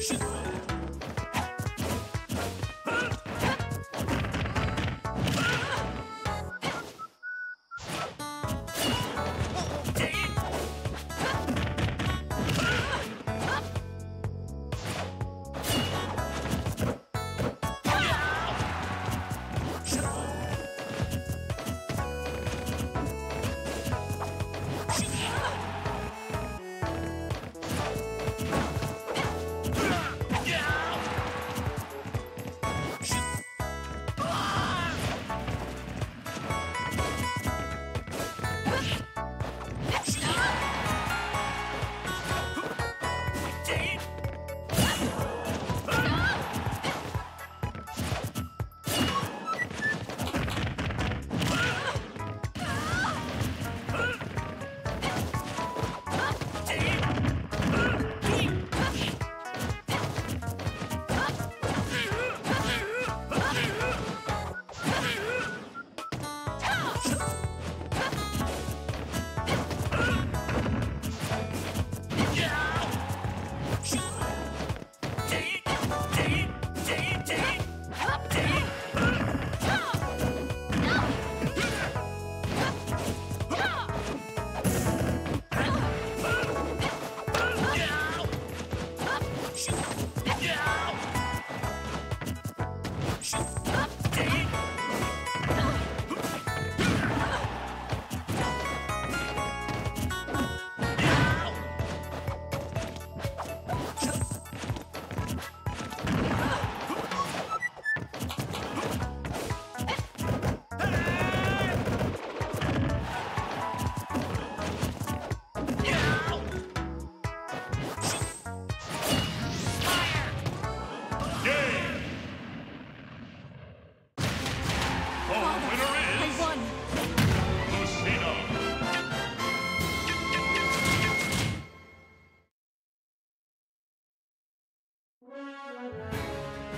Game!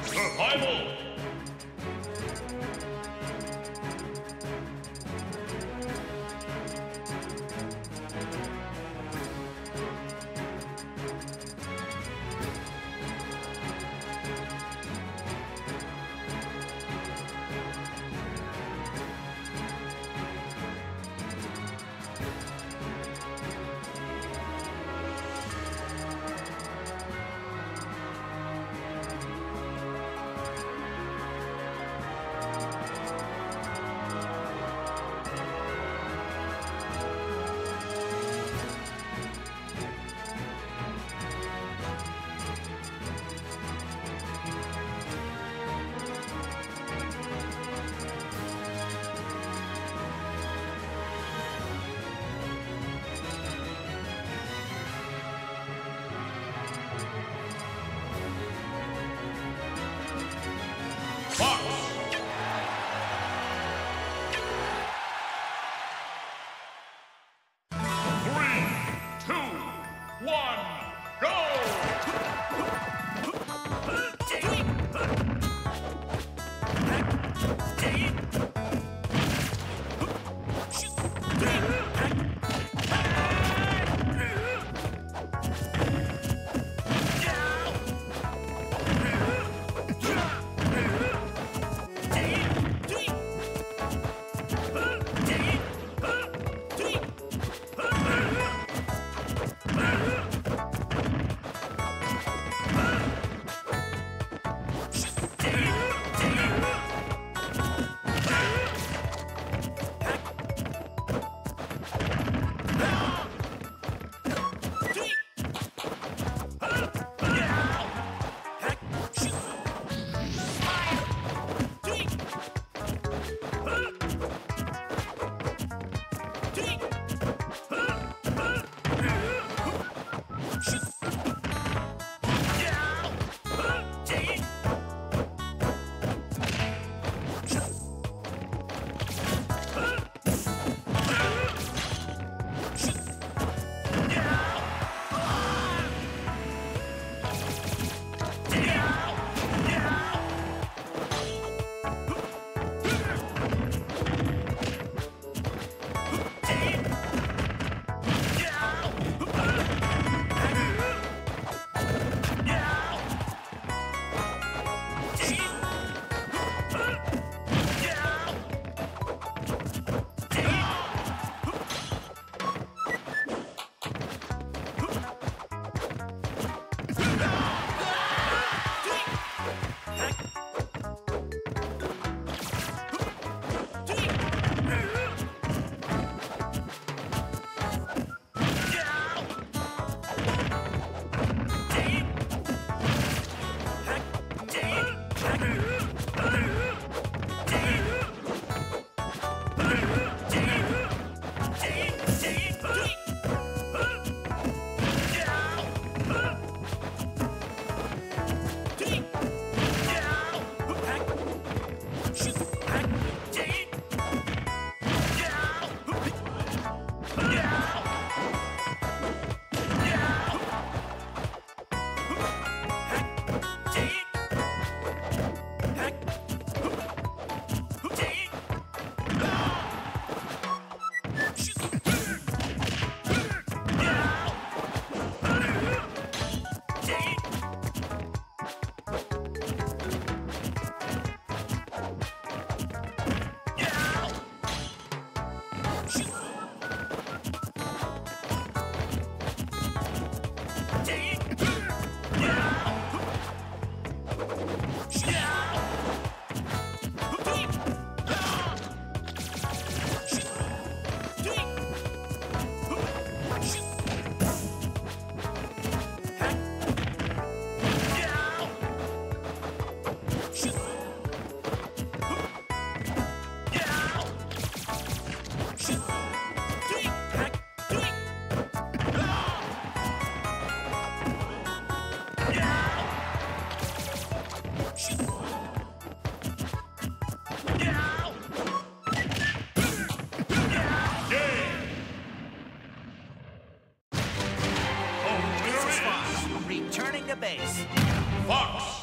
Survival! Fox. Base. Fox.